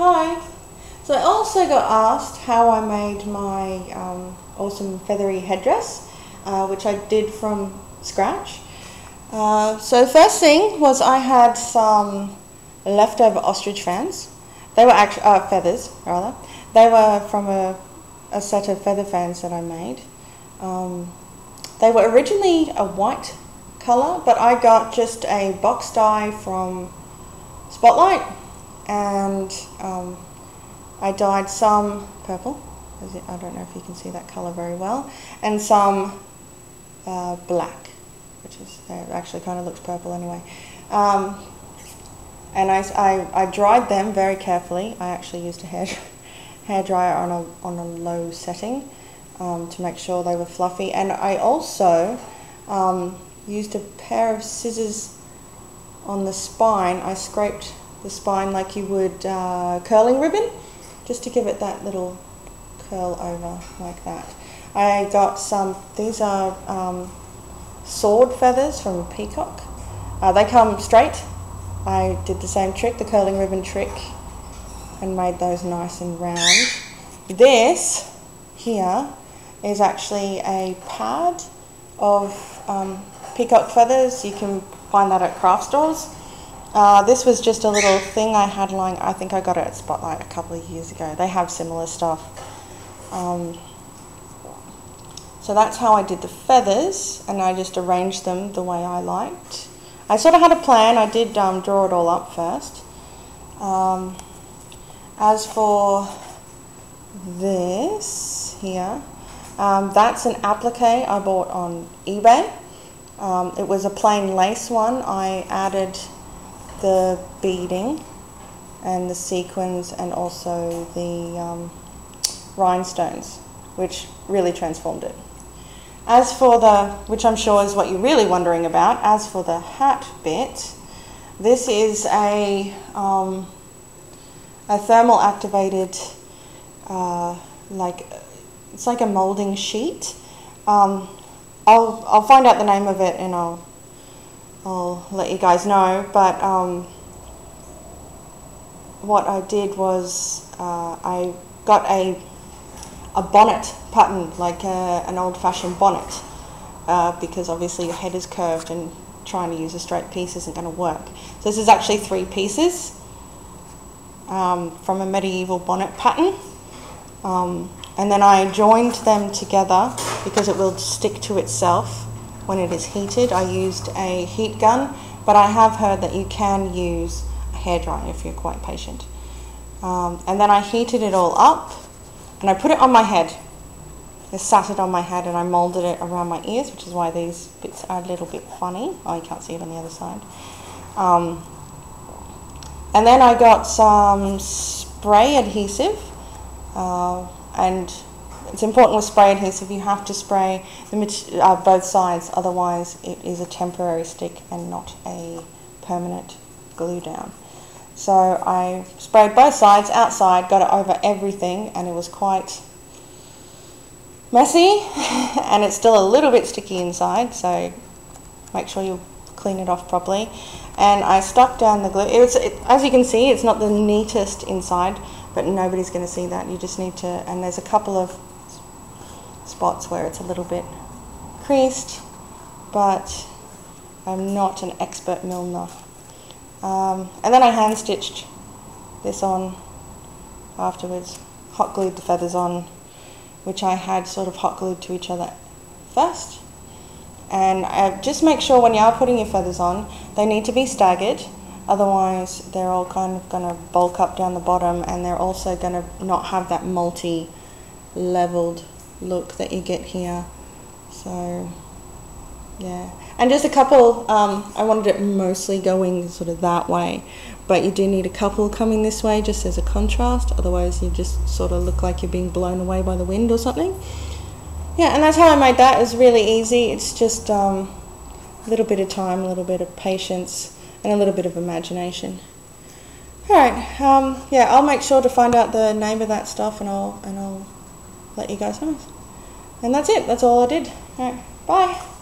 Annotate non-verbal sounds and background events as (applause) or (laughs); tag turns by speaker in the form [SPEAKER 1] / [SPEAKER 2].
[SPEAKER 1] Hi. So I also got asked how I made my um, awesome feathery headdress, uh, which I did from scratch. Uh, so first thing was I had some leftover ostrich fans. They were actually uh, feathers, rather. They were from a, a set of feather fans that I made. Um, they were originally a white colour, but I got just a box dye from Spotlight and um, I dyed some purple. I don't know if you can see that colour very well, and some uh, black, which is it actually kind of looks purple anyway. Um, and I, I, I, dried them very carefully. I actually used a hair (laughs) hair dryer on a on a low setting um, to make sure they were fluffy. And I also um, used a pair of scissors on the spine. I scraped the spine like you would uh, curling ribbon, just to give it that little curl over like that. I got some, these are um, sword feathers from a peacock. Uh, they come straight. I did the same trick, the curling ribbon trick, and made those nice and round. This here is actually a pad of um, peacock feathers. You can find that at craft stores. Uh, this was just a little thing I had lying, I think I got it at Spotlight a couple of years ago. They have similar stuff. Um, so that's how I did the feathers, and I just arranged them the way I liked. I sort of had a plan, I did um, draw it all up first. Um, as for this here, um, that's an applique I bought on eBay. Um, it was a plain lace one. I added the beading and the sequins and also the um, rhinestones, which really transformed it. As for the, which I'm sure is what you're really wondering about, as for the hat bit, this is a, um, a thermal activated, uh, like, it's like a molding sheet. Um, I'll, I'll find out the name of it and I'll I'll let you guys know. But um, what I did was uh, I got a a bonnet pattern, like a, an old-fashioned bonnet, uh, because obviously your head is curved and trying to use a straight piece isn't going to work. So this is actually three pieces um, from a medieval bonnet pattern. Um, and then I joined them together because it will stick to itself when it is heated. I used a heat gun, but I have heard that you can use a hairdryer if you're quite patient. Um, and then I heated it all up and I put it on my head. I sat it on my head and I molded it around my ears, which is why these bits are a little bit funny. Oh, you can't see it on the other side. Um, and then I got some spray adhesive uh, and it's important with spray adhesive, you have to spray the, uh, both sides, otherwise it is a temporary stick and not a permanent glue down. So I sprayed both sides outside, got it over everything, and it was quite messy, (laughs) and it's still a little bit sticky inside, so make sure you clean it off properly. And I stuck down the glue. It was, it, as you can see, it's not the neatest inside, but nobody's going to see that. You just need to, and there's a couple of spots where it's a little bit creased, but I'm not an expert milliner. Um, and then I hand stitched this on afterwards, hot glued the feathers on, which I had sort of hot glued to each other first. And uh, just make sure when you are putting your feathers on, they need to be staggered, otherwise they're all kind of going to bulk up down the bottom and they're also going to not have that multi-leveled look that you get here. So yeah, and just a couple, um, I wanted it mostly going sort of that way, but you do need a couple coming this way just as a contrast, otherwise you just sort of look like you're being blown away by the wind or something. Yeah, and that's how I made that. It's really easy. It's just um, a little bit of time, a little bit of patience, and a little bit of imagination. All right, um, yeah, I'll make sure to find out the name of that stuff, and I'll and I'll let you guys know. And that's it. That's all I did. All right. Bye.